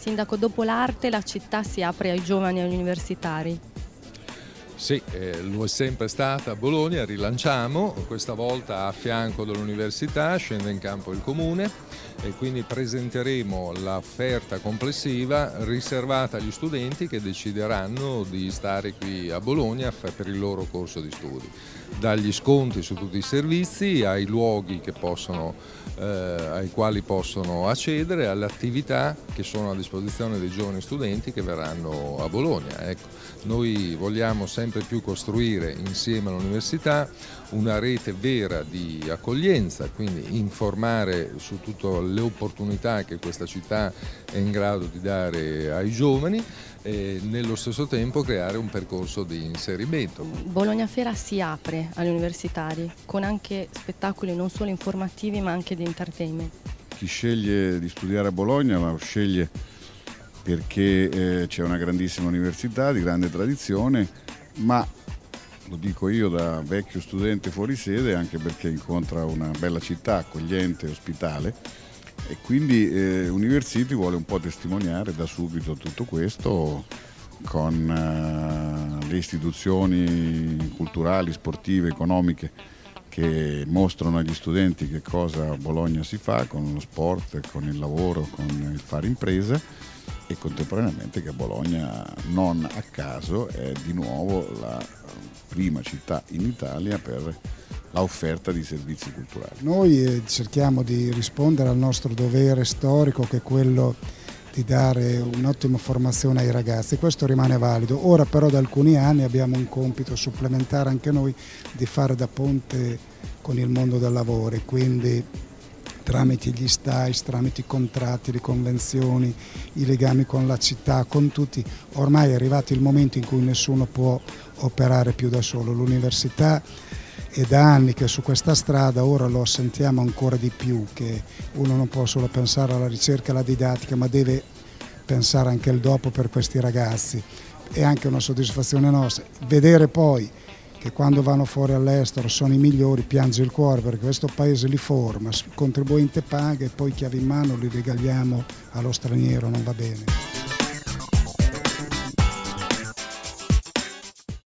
Sindaco, dopo l'arte la città si apre ai giovani e agli universitari. Sì, eh, lo è sempre stata a Bologna, rilanciamo, questa volta a fianco dell'università, scende in campo il comune e quindi presenteremo l'offerta complessiva riservata agli studenti che decideranno di stare qui a Bologna per il loro corso di studi. Dagli sconti su tutti i servizi ai luoghi possono, eh, ai quali possono accedere, alle attività che sono a disposizione dei giovani studenti che verranno a Bologna. Ecco, noi vogliamo sempre più costruire insieme all'università una rete vera di accoglienza, quindi informare su tutte le opportunità che questa città è in grado di dare ai giovani e nello stesso tempo creare un percorso di inserimento. Bologna Fiera si apre agli universitari con anche spettacoli non solo informativi ma anche di entertainment. Chi sceglie di studiare a Bologna lo sceglie perché eh, c'è una grandissima università di grande tradizione ma lo dico io da vecchio studente fuori sede anche perché incontra una bella città accogliente e ospitale e quindi eh, University vuole un po' testimoniare da subito tutto questo con eh, le istituzioni culturali, sportive, economiche che mostrano agli studenti che cosa a Bologna si fa con lo sport, con il lavoro, con il fare impresa e contemporaneamente che Bologna non a caso è di nuovo la prima città in Italia per l'offerta di servizi culturali. Noi eh, cerchiamo di rispondere al nostro dovere storico che è quello di dare un'ottima formazione ai ragazzi, questo rimane valido. Ora però da alcuni anni abbiamo un compito supplementare anche noi di fare da ponte con il mondo del lavoro, quindi tramite gli STAIS, tramite i contratti, le convenzioni, i legami con la città, con tutti. Ormai è arrivato il momento in cui nessuno può operare più da solo. L'università è da anni che su questa strada, ora lo sentiamo ancora di più, che uno non può solo pensare alla ricerca e alla didattica, ma deve pensare anche al dopo per questi ragazzi. È anche una soddisfazione nostra. Vedere poi che quando vanno fuori all'estero sono i migliori, piange il cuore perché questo paese li forma, contribuente paga e poi chiavi in mano li regaliamo allo straniero, non va bene.